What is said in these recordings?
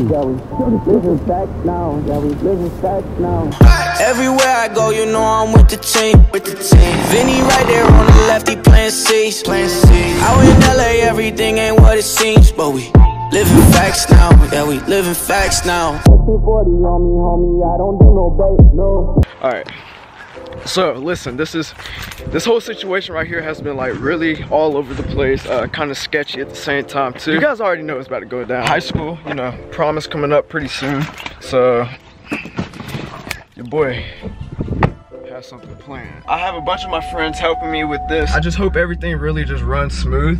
Yeah, we living facts now. Yeah, we living facts now. Everywhere I go, you know I'm with the team. With the team. Vinny right there on the left, he playing C's. Playing C's. Out in LA, everything ain't what it seems, but we living facts now. Yeah, we living facts now. 40 on me, homie. I don't do no bait, no. All right. So listen, this is this whole situation right here has been like really all over the place, uh, kind of sketchy at the same time too. You guys already know it's about to go down. High school, you know, prom is coming up pretty soon, so your boy has something planned. I have a bunch of my friends helping me with this. I just hope everything really just runs smooth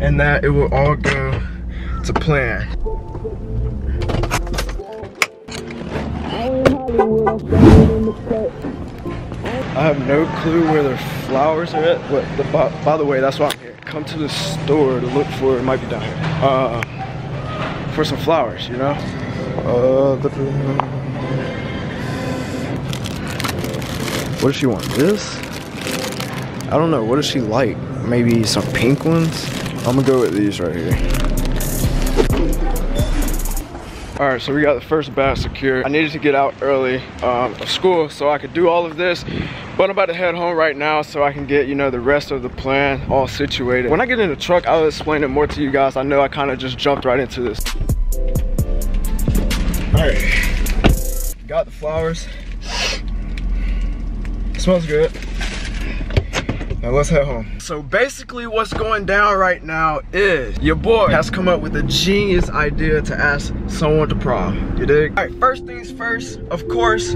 and that it will all go to plan. I have no clue where their flowers are at, but the, by, by, the way, that's why I'm here. Come to the store to look for, it might be down here, uh, for some flowers, you know? Uh, what does she want, this? I don't know, what does she like? Maybe some pink ones? I'm gonna go with these right here. All right, so we got the first batch secured. I needed to get out early um, of school so I could do all of this, but I'm about to head home right now so I can get, you know, the rest of the plan all situated. When I get in the truck, I'll explain it more to you guys. I know I kind of just jumped right into this. All right, got the flowers. smells good. Now let's head home. So basically what's going down right now is your boy has come up with a genius idea to ask someone to prom. You dig? All right, first things first, of course,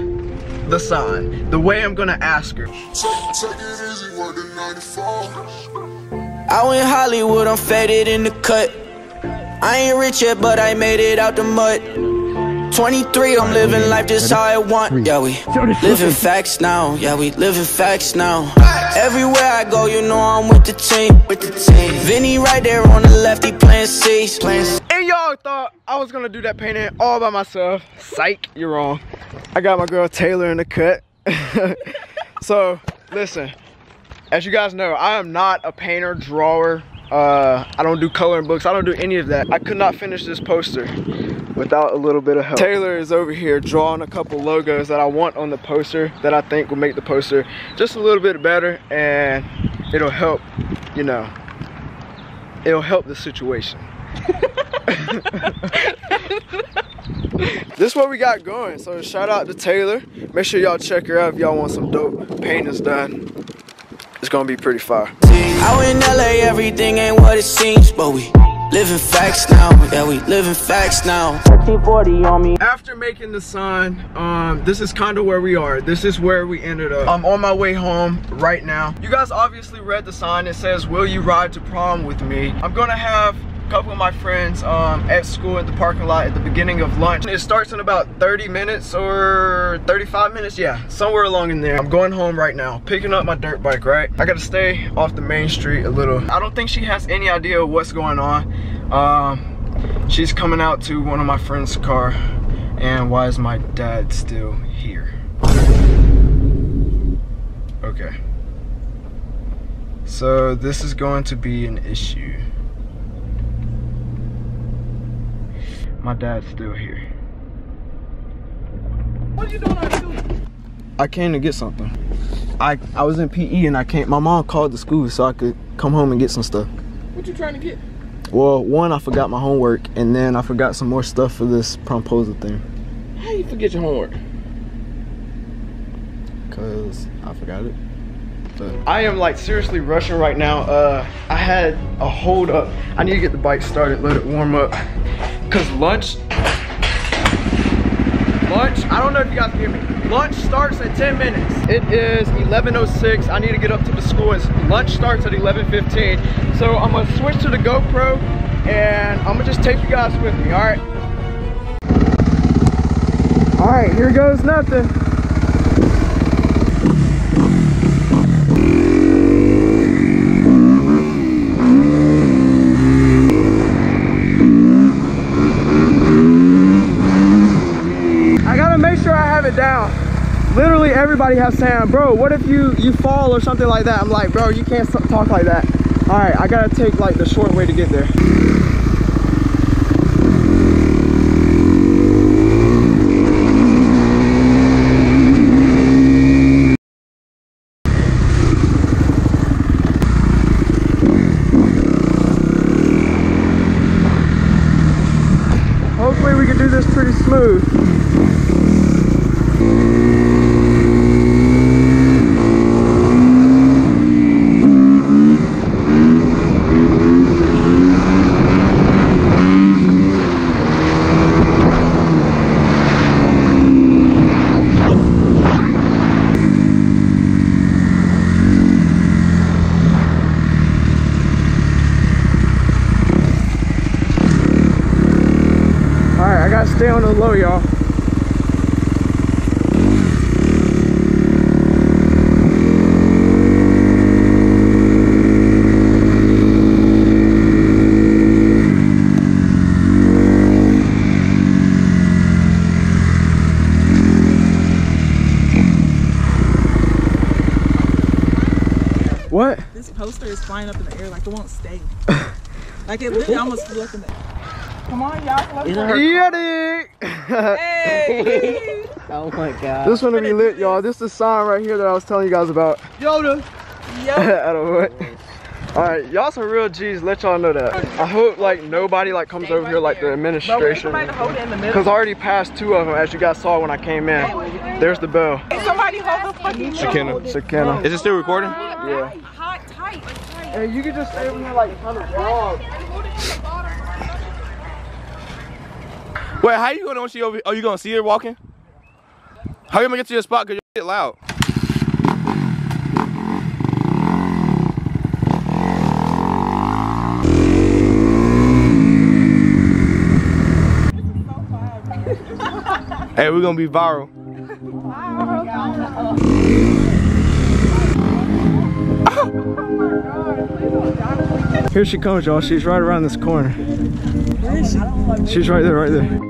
the sign. The way I'm gonna ask her. Out in Hollywood, I'm faded in the cut. I ain't rich yet, but I made it out the mud. 23, I'm living life just how I want. Yeah, we living facts now. Yeah, we living facts now. Everywhere I go, you know I'm with the team. With the team. Vinny right there on the left, he playing C's. And y'all thought I was gonna do that painting all by myself. Psych, you're wrong. I got my girl Taylor in the cut. so, listen, as you guys know, I am not a painter, drawer. Uh, I don't do coloring books. I don't do any of that. I could not finish this poster without a little bit of help. Taylor is over here drawing a couple logos that I want on the poster that I think will make the poster just a little bit better and it'll help, you know, it'll help the situation. this is what we got going. So shout out to Taylor. Make sure y'all check her out if y'all want some dope paintings done. It's gonna be pretty fire. Out in LA, everything ain't what it seems, but we Living facts now, yeah, we living facts now. 1340 on me. After making the sign, um, this is kind of where we are. This is where we ended up. I'm on my way home right now. You guys obviously read the sign. It says, will you ride to prom with me? I'm gonna have couple of my friends um, at school at the parking lot at the beginning of lunch. It starts in about 30 minutes or 35 minutes, yeah, somewhere along in there. I'm going home right now, picking up my dirt bike, right? I gotta stay off the main street a little. I don't think she has any idea what's going on. Um, she's coming out to one of my friend's car and why is my dad still here? Okay. So this is going to be an issue. My dad's still here. What are you doing out I came to get something. I I was in PE and I came. My mom called the school so I could come home and get some stuff. What you trying to get? Well, one I forgot my homework, and then I forgot some more stuff for this promposal thing. How you forget your homework? Cause I forgot it. But I am like seriously rushing right now. Uh, I had a hold up. I need to get the bike started, let it warm up. Cause lunch, lunch, I don't know if you guys hear me. Lunch starts in 10 minutes. It is 11.06. I need to get up to the school. It's, lunch starts at 11.15. So I'm gonna switch to the GoPro and I'm gonna just take you guys with me, all right? All right, here goes nothing. down has saying bro what if you you fall or something like that? I'm like bro you can't talk like that. All right i gotta take like the short way to get there Hopefully we can do this pretty smooth. Alright, Oh, I gotta stay on the low, y'all. What? This poster is flying up in the air like it won't stay. like it literally almost flew up in the air. Come on, y'all. Let's go. Yeti! Hey! Oh my god. this one to be lit, y'all. This is the sign right here that I was telling you guys about. Yoda. Yo. I don't know what. Alright, y'all some real G's, let y'all know that. I hope like nobody like comes over here like the administration. Somebody hold it in the middle. Cause I already passed two of them as you guys saw when I came in. There's the bell. Hey, somebody hold the fucking Shekinah. Sakana. Is it still recording? Yeah. Hot, tight. Hey, you can just stay over here like kind of vlog. Wait, how you gonna see over? Oh, you gonna see her walking? How you gonna get to your spot? Cause your shit loud. hey, we're gonna be viral. Here she comes, y'all. She's right around this corner. She's right there, right there.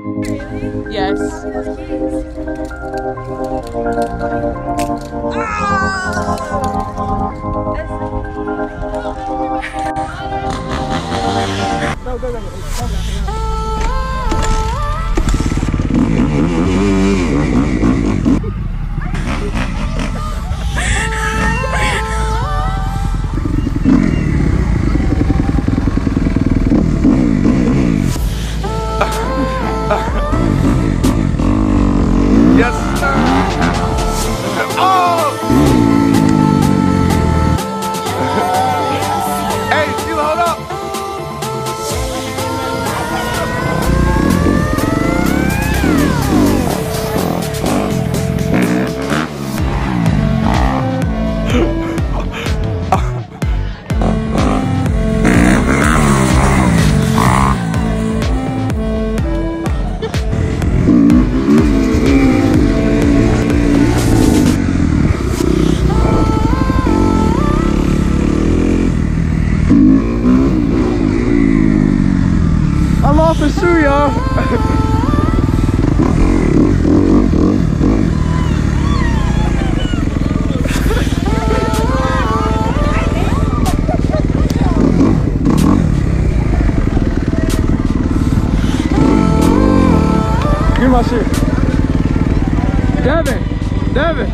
啊！这个也可以，my shit. Devin, Devin.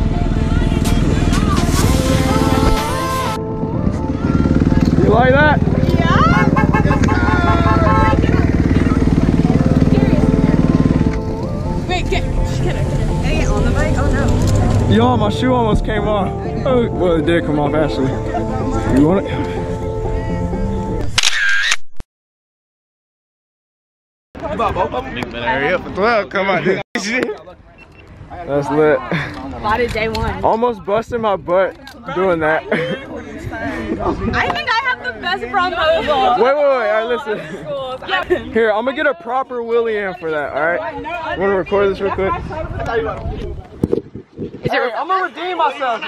You like that? Yeah. Wait, get, get it, on the bike? Oh no. Yo, my shoe almost came off. Oh, well, it did come off actually. You want it? Hurry up for 12. Come on, dude. That's lit. Bought day one. Almost busted my butt doing that. wait, I think I have the best prom photo. wait, wait. All right, listen. Here, I'm gonna get a proper wheelie in for that. All right. Want to record this real quick? Is it I'm gonna redeem myself.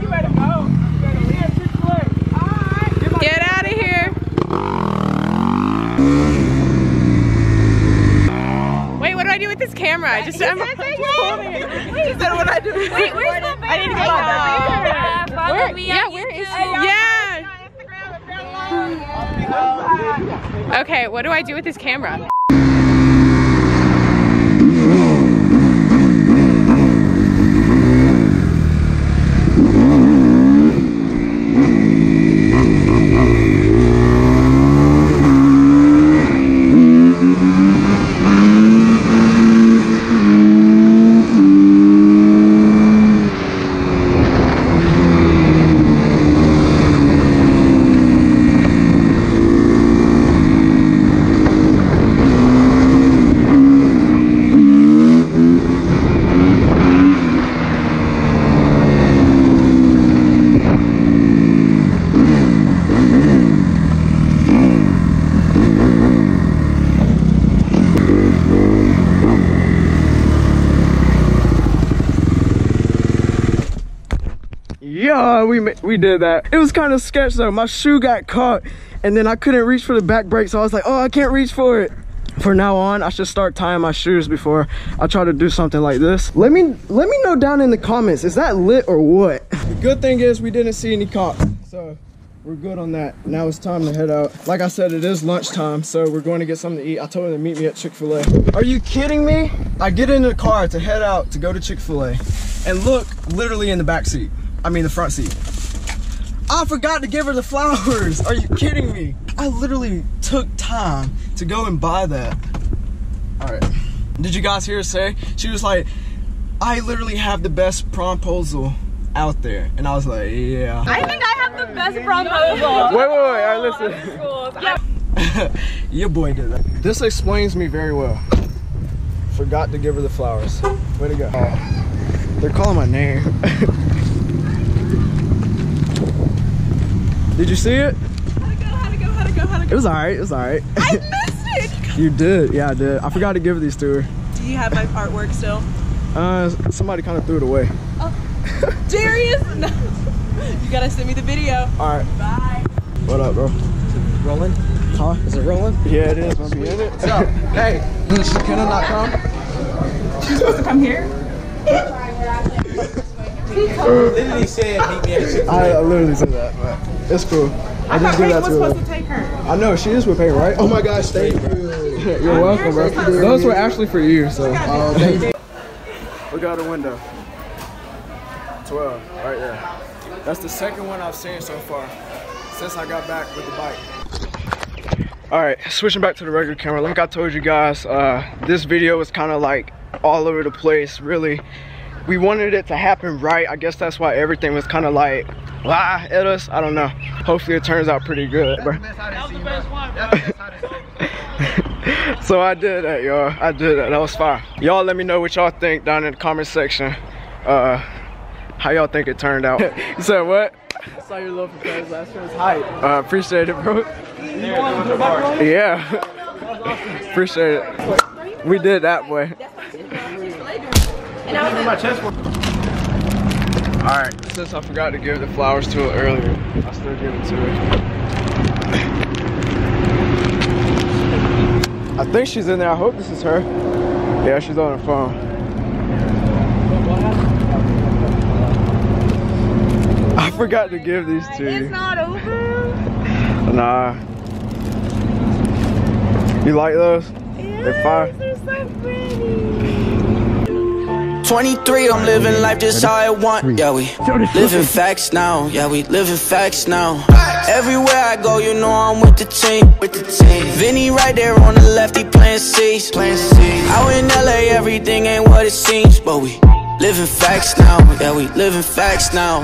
You better go. You better leave too quick. Get out of here. camera. Just I'm He said what I do. Wait, where's the I need to get Yeah, my follow Where- me yeah, on where is YouTube. What do I do with this camera? Yeah, we did that. It was kind of sketch though. My shoe got caught, and then I couldn't reach for the back brake, so I was like, "Oh, I can't reach for it." For now on, I should start tying my shoes before I try to do something like this. Let me let me know down in the comments. Is that lit or what? The good thing is we didn't see any cops, so we're good on that. Now it's time to head out. Like I said, it is lunchtime, so we're going to get something to eat. I told them to meet me at Chick-fil-A. Are you kidding me? I get in the car to head out to go to Chick-fil-A, and look, literally in the back seat. I mean the front seat. I forgot to give her the flowers. Are you kidding me? I literally took time to go and buy that. All right. Did you guys hear her say? She was like, I literally have the best promposal out there. And I was like, yeah. I think I have the best proposal. Wait, wait, wait. All right, listen. Yeah. Your boy did that. This explains me very well. Forgot to give her the flowers. Way to go. Uh, they're calling my name. did you see it? How'd it go? How'd it go? How'd it go? How'd it It was alright. It was alright. I missed it. you did. Yeah, I did. I forgot to give these to her. Do you have my artwork still? Uh, somebody kind of threw it away. Oh, Darrius? No. You gotta send me the video. All right. Bye. What up, bro? Rolling? Huh? Is it rolling? Yeah, it is. Wanna be in it? hey, can I not come? She's supposed to come here? Literally said meet me at Chick-fil-A. I literally said that, but it's cool. I I just thought do Peyton that was to supposed her. to take her. I know she is with Peyton, right? Oh my gosh, thank you. You're welcome, bro. Those were actually for you, so. Oh, thank you. Look out the window. 12, right there. That's the second one I've seen so far since I got back with the bike. All right, switching back to the regular camera. Like I told you guys, uh, this video was kind of like all over the place, really. We wanted it to happen right. I guess that's why everything was kind of like, ah, at us. I don't know. Hopefully it turns out pretty good, bro. so I did that, y'all. I did that. That was fire. Y'all let me know what y'all think down in the comment section. Uh, how y'all think it turned out? you said what? I saw your little proposal last year. Was hype. Uh, appreciate it, bro. Yeah. appreciate it. We did that, boy. Alright, since I forgot to give the flowers to her earlier, I still give it to her. I think she's in there. I hope this is her. Yeah, she's on her phone. I forgot to give these to you. It's not over. Nah. You like those? They're fire. 23, I'm living life just how I want. Yeah, we living facts now. Yeah, we living facts now. Everywhere I go, you know I'm with the team. With the team. Vinny right there on the left, he playing C's. Playing C's. Out in LA, everything ain't what it seems, but we living facts now. Yeah, we living facts now.